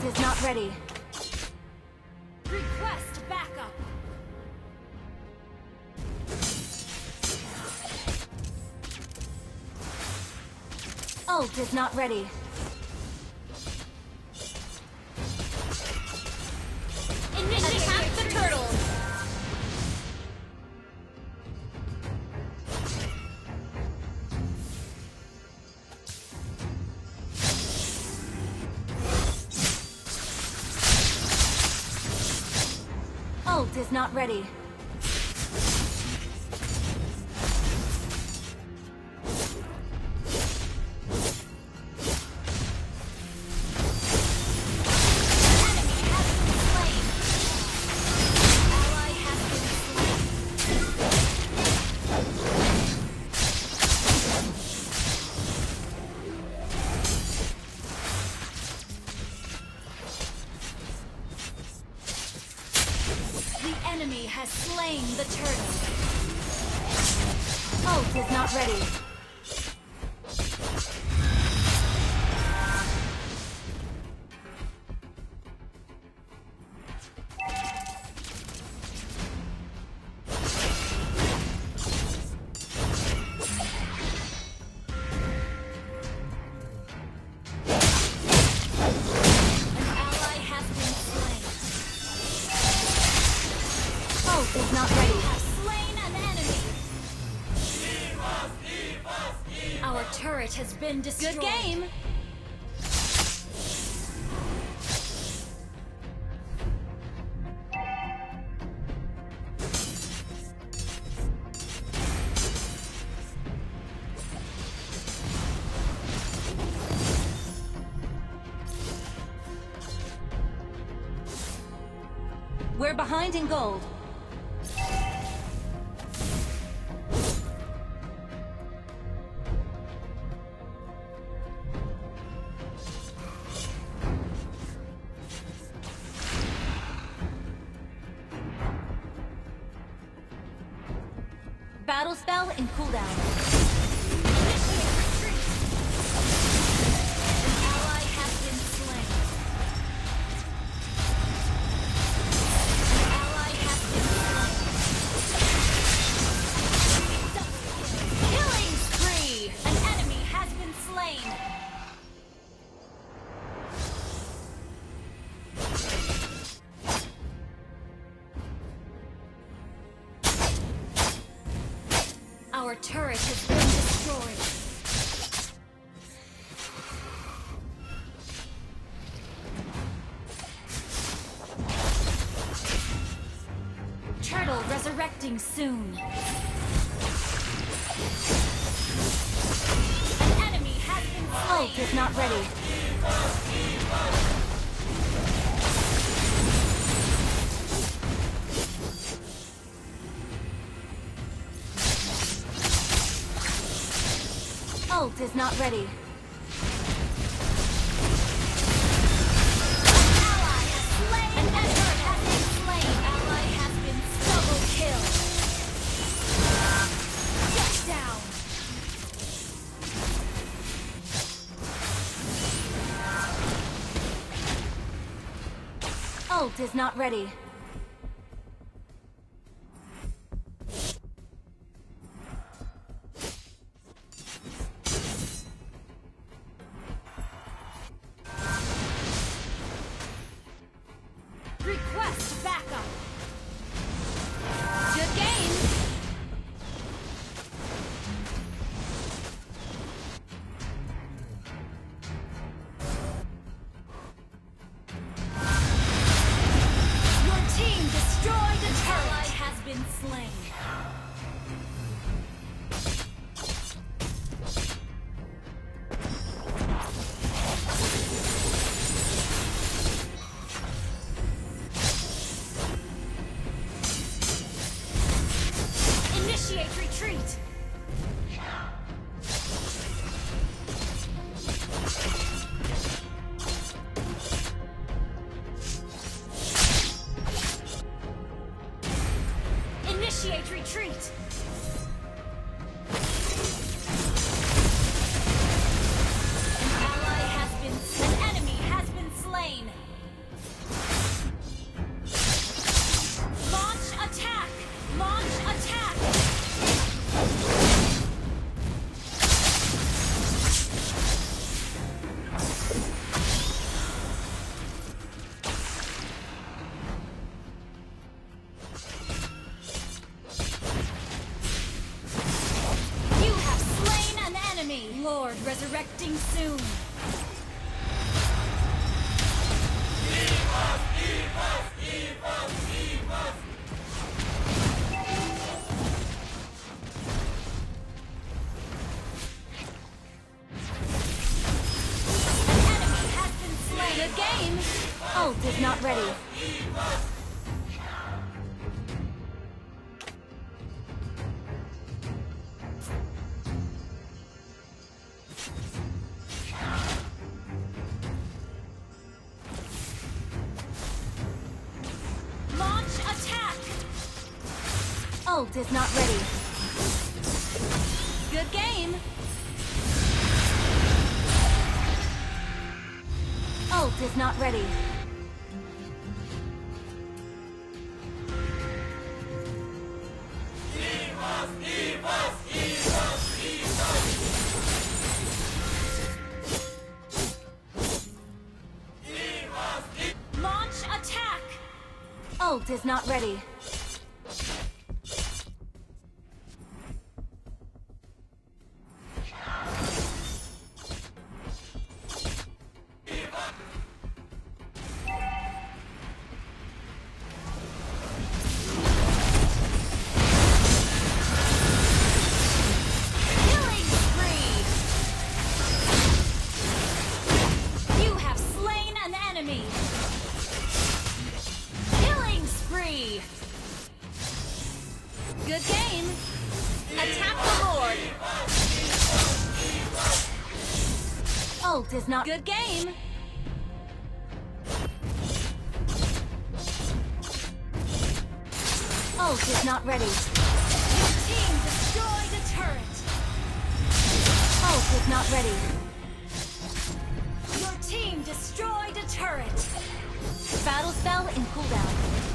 Ult is not ready. Request backup. Ult is not ready. Is not ready. Has slain the turtle. Ult is not ready. Been destroyed. Good game. We're behind in gold. Soon. An enemy has been slain. is not ready. Ult is not ready. Is not ready. Ult is not ready. Good game. Ult is not ready. Ult is not ready. Ult is not Good game. Ult is not ready. Your team destroyed a turret. Ult is not ready. Your team destroyed a turret. Battle spell in cooldown.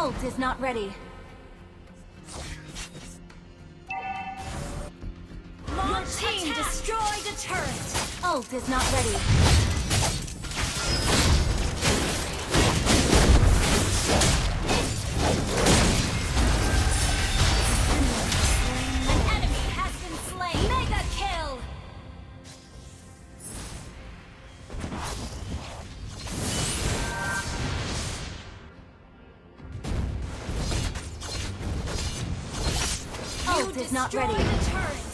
Ult is not ready. Your team destroyed a turret. Ult is not ready. Is not ready.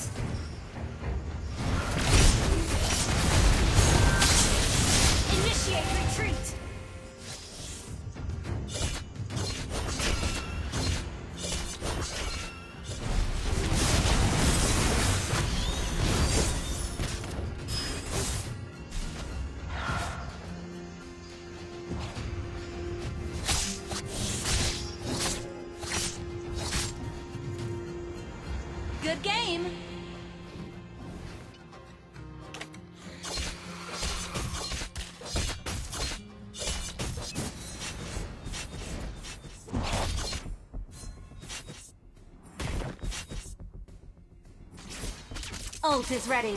Good game. Ult is ready.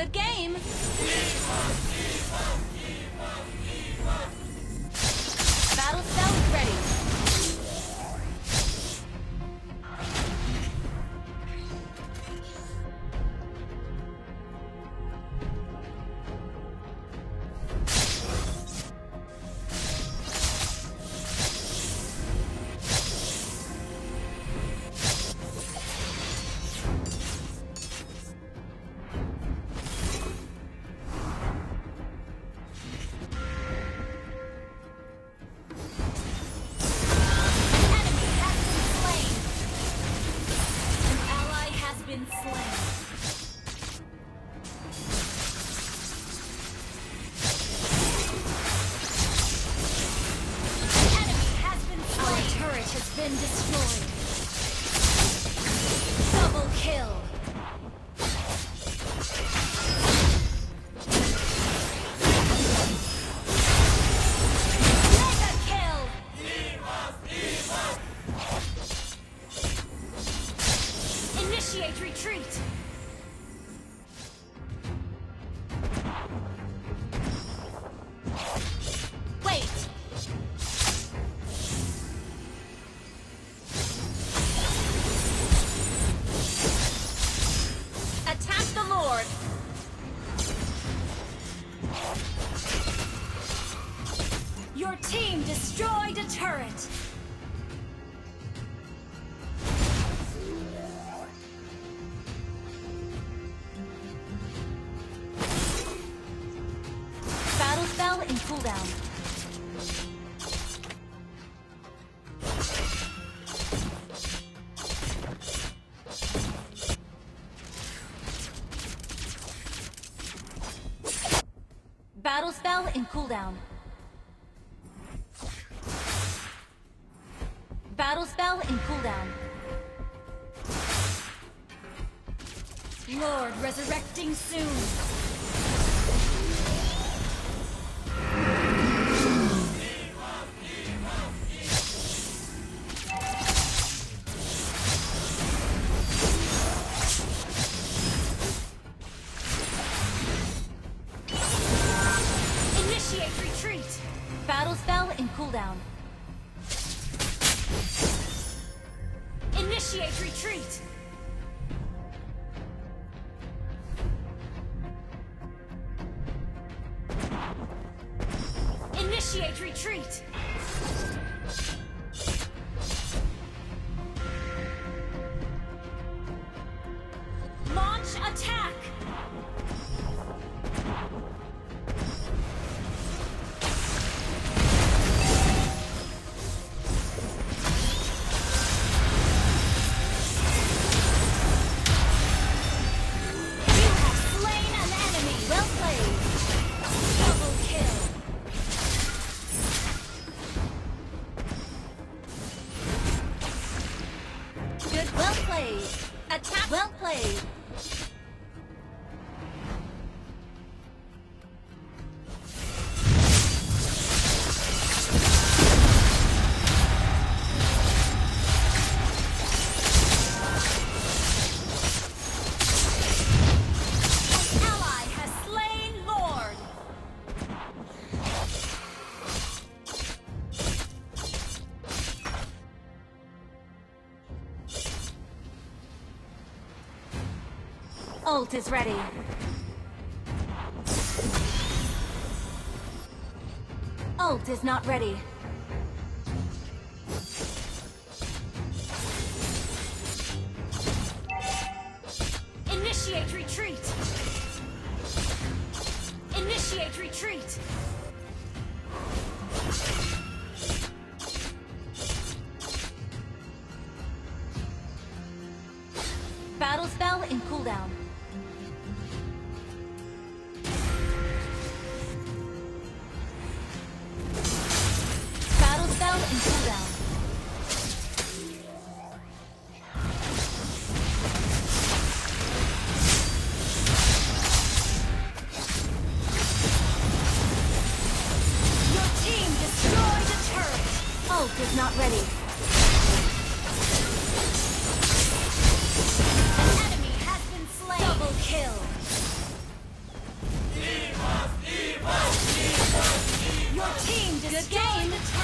Good game. Battle spell ready. Your team destroyed a turret. Battle spell in cooldown. Battle spell in cooldown. Battle spell in cooldown. Lord resurrecting soon. Initiate retreat. Is ready. Ult is not ready. Initiate retreat. Initiate retreat. the game.